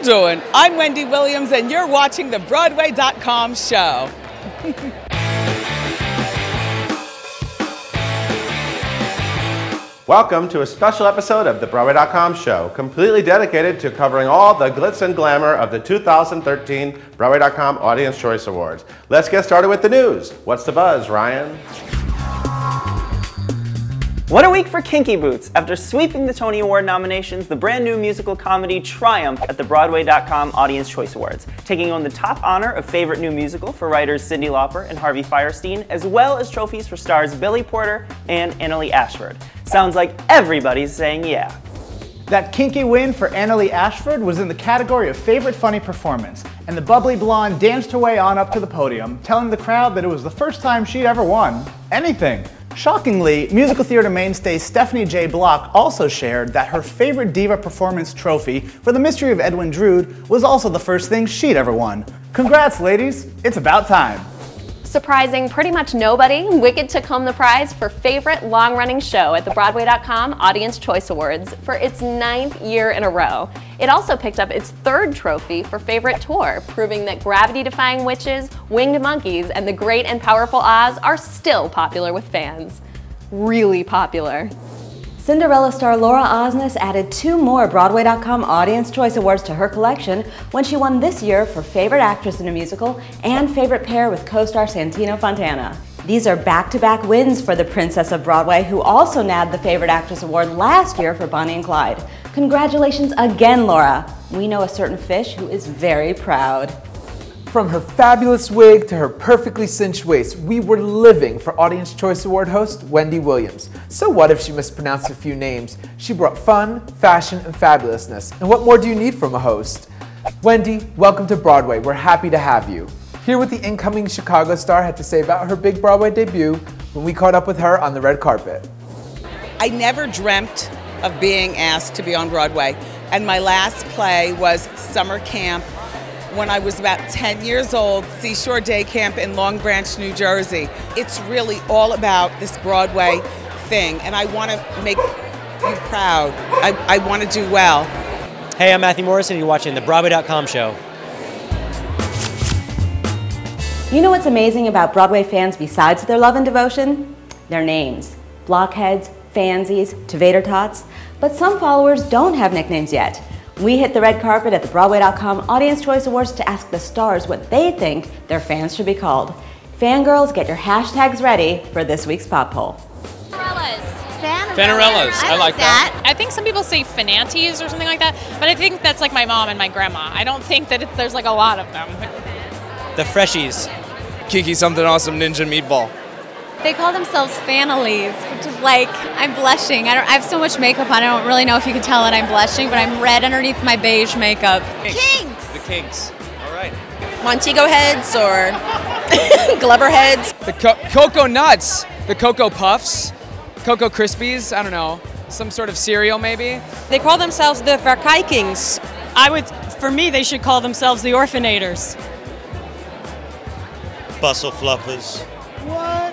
you doing? I'm Wendy Williams, and you're watching the Broadway.com show. Welcome to a special episode of the Broadway.com show, completely dedicated to covering all the glitz and glamour of the 2013 Broadway.com Audience Choice Awards. Let's get started with the news. What's the buzz, Ryan? What a week for Kinky Boots! After sweeping the Tony Award nominations, the brand new musical comedy triumphed at the Broadway.com Audience Choice Awards, taking on the top honor of Favorite New Musical for writers Cyndi Lauper and Harvey Fierstein, as well as trophies for stars Billy Porter and Annaleigh Ashford. Sounds like everybody's saying yeah. That kinky win for Annaleigh Ashford was in the category of Favorite Funny Performance, and the bubbly blonde danced her way on up to the podium, telling the crowd that it was the first time she'd ever won anything. Shockingly, musical theater mainstay Stephanie J. Block also shared that her favorite diva performance trophy for The Mystery of Edwin Drood was also the first thing she'd ever won. Congrats, ladies! It's about time. Surprising pretty much nobody, Wicked took home the prize for favorite long-running show at the Broadway.com Audience Choice Awards for its ninth year in a row. It also picked up its third trophy for favorite tour, proving that gravity-defying witches, winged monkeys, and the great and powerful Oz are still popular with fans. Really popular. Cinderella star Laura Osnes added two more Broadway.com Audience Choice Awards to her collection when she won this year for Favorite Actress in a Musical and Favorite Pair with co-star Santino Fontana. These are back-to-back -back wins for the Princess of Broadway, who also nabbed the Favorite Actress Award last year for Bonnie and Clyde. Congratulations again, Laura. We know a certain fish who is very proud. From her fabulous wig to her perfectly cinched waist, we were living for Audience Choice Award host Wendy Williams. So what if she mispronounced a few names? She brought fun, fashion, and fabulousness. And what more do you need from a host? Wendy, welcome to Broadway. We're happy to have you. Hear what the incoming Chicago star had to say about her big Broadway debut when we caught up with her on the red carpet. I never dreamt of being asked to be on Broadway, and my last play was Summer Camp when I was about 10 years old, Seashore Day Camp in Long Branch, New Jersey. It's really all about this Broadway thing, and I want to make you proud. I, I want to do well. Hey, I'm Matthew Morrison, and you're watching the Broadway.com show. You know what's amazing about Broadway fans besides their love and devotion? Their names. Blockheads, Fansies, Tvader Tots. But some followers don't have nicknames yet. We hit the red carpet at the Broadway.com Audience Choice Awards to ask the stars what they think their fans should be called. Fangirls, get your hashtags ready for this week's pop poll. Fanarellas. I, I like that. that. I think some people say Fanantes or something like that, but I think that's like my mom and my grandma. I don't think that there's like a lot of them. The Freshies. Kiki something awesome ninja meatball. They call themselves Fanalies, which is like I'm blushing. I, don't, I have so much makeup on. I don't really know if you can tell that I'm blushing, but I'm red underneath my beige makeup. Kinks. The Kinks. All right. Montego heads or Glover heads. The co Cocoa Nuts. The Cocoa Puffs. Cocoa Krispies. I don't know. Some sort of cereal, maybe. They call themselves the Verkikings. I would, for me, they should call themselves the Orphanators. Bustle Fluffers. What?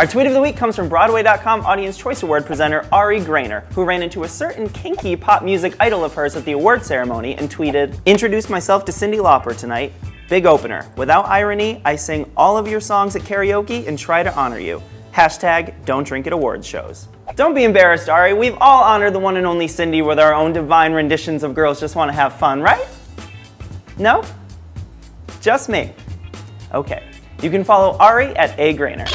Our tweet of the week comes from Broadway.com Audience Choice Award presenter Ari Graynor, who ran into a certain kinky pop music idol of hers at the award ceremony and tweeted, Introduce myself to Cyndi Lauper tonight. Big opener. Without irony, I sing all of your songs at karaoke and try to honor you. Hashtag don't drink at awards shows. Don't be embarrassed, Ari. We've all honored the one and only Cyndi with our own divine renditions of Girls Just Want to Have Fun, right? No? Just me. Okay. You can follow Ari at A Graynor.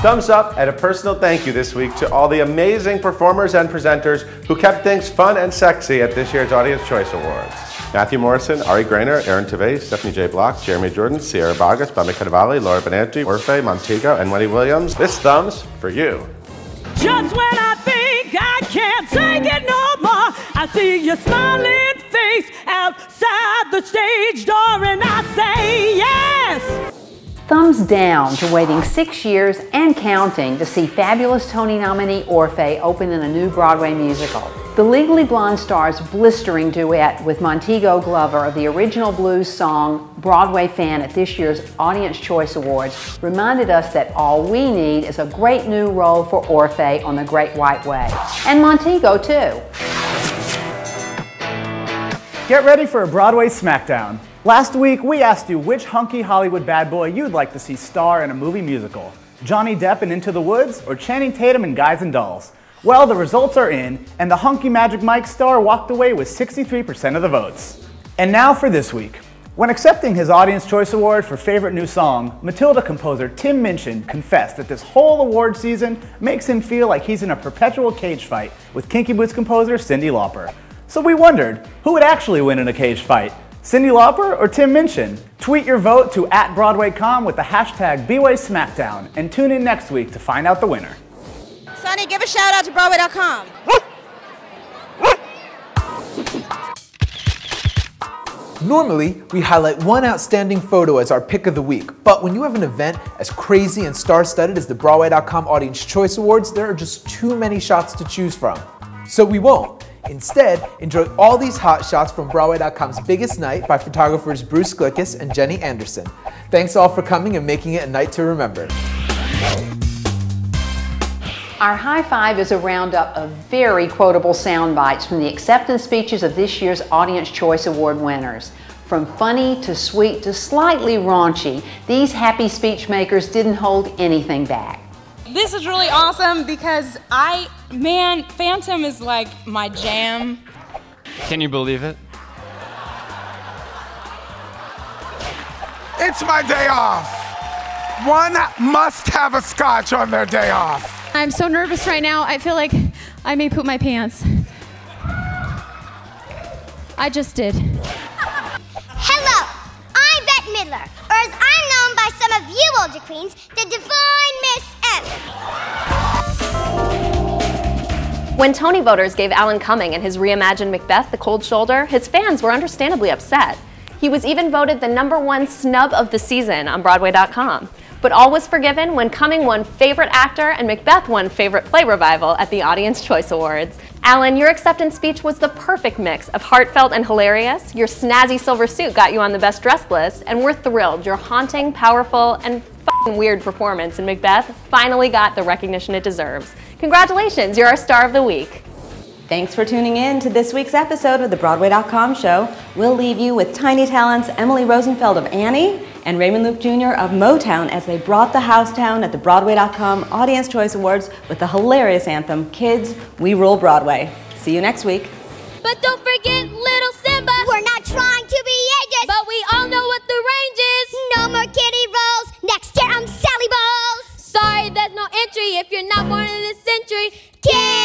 Thumbs up and a personal thank you this week to all the amazing performers and presenters who kept things fun and sexy at this year's Audience Choice Awards. Matthew Morrison, Ari Graynor, Aaron Tveit, Stephanie J. Block, Jeremy Jordan, Sierra Boggess, Bobby Cannavale, Laura Benanti, Orfeh, Montego, and Wendy Williams. This thumb's for you. Just when I think I can't take it no more, I see your smiling outside the stage door and I say yes! Thumbs down to waiting six years and counting to see fabulous Tony nominee Orfeh open in a new Broadway musical. The Legally Blonde star's blistering duet with Montego Glover of the original blues song Broadway fan at this year's Audience Choice Awards reminded us that all we need is a great new role for Orfeh on The Great White Way. And Montego, too. Get ready for a Broadway smackdown. Last week, we asked you which hunky Hollywood bad boy you'd like to see star in a movie musical. Johnny Depp in Into the Woods or Channing Tatum in Guys and Dolls? Well, the results are in, and the hunky Magic Mike star walked away with 63% of the votes. And now for this week. When accepting his Audience Choice Award for Favorite New Song, Matilda composer Tim Minchin confessed that this whole award season makes him feel like he's in a perpetual cage fight with Kinky Boots composer Cyndi Lauper. So we wondered, who would actually win in a cage fight? Cyndi Lauper or Tim Minchin? Tweet your vote to at BroadwayCom with the hashtag BWaySmackdown and tune in next week to find out the winner. Sunny, give a shout out to Broadway.com. Normally, we highlight one outstanding photo as our pick of the week, but when you have an event as crazy and star-studded as the Broadway.com Audience Choice Awards, there are just too many shots to choose from. So we won't. Instead, enjoy all these hot shots from Broadway.com's Biggest Night by photographers Bruce Glikas and Jenny Anderson. Thanks all for coming and making it a night to remember. Our high five is a roundup of very quotable sound bites from the acceptance speeches of this year's Audience Choice Award winners. From funny to sweet to slightly raunchy, these happy speech makers didn't hold anything back. This is really awesome because I, man, Phantom is like my jam. Can you believe it? It's my day off. One must have a scotch on their day off. I'm so nervous right now. I feel like I may poop my pants. I just did. Hello, I'm Bette Midler, or as I'm known by some of you older queens, the Divine Miss M. When Tony voters gave Alan Cumming and his reimagined Macbeth the cold shoulder, his fans were understandably upset. He was even voted the number one snub of the season on Broadway.com. But all was forgiven when Cumming won Favorite Actor and Macbeth won Favorite Play Revival at the Audience Choice Awards. Alan, your acceptance speech was the perfect mix of heartfelt and hilarious. Your snazzy silver suit got you on the best dressed list, and we're thrilled your haunting, powerful, and weird performance in Macbeth finally got the recognition it deserves. Congratulations, you're our star of the week. Thanks for tuning in to this week's episode of the Broadway.com show. We'll leave you with Tiny Talents Emily Rosenfeld of Annie and Raymond Luke Jr. of Motown as they brought the house down at the Broadway.com Audience Choice Awards with the hilarious anthem, Kids, We Rule Broadway. See you next week. But don't forget if you're not born in this century. Kids.